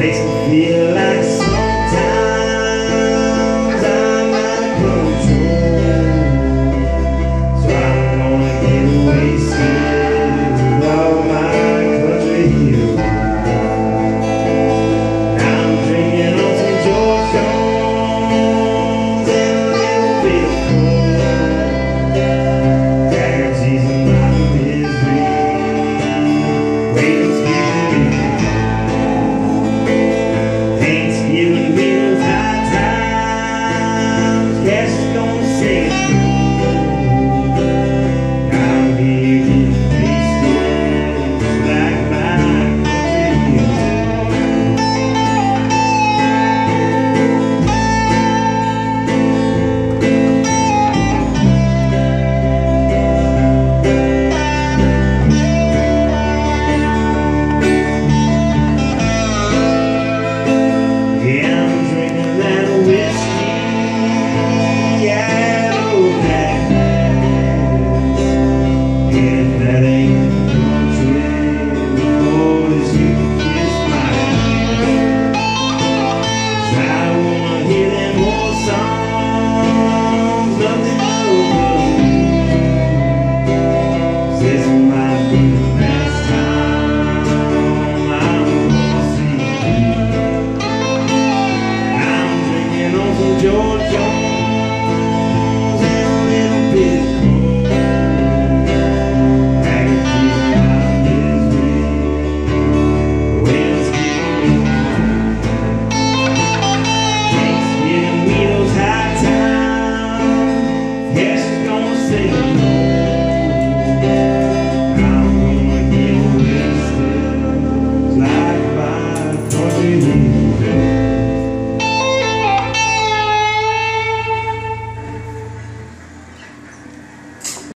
makes me feel like Saturday.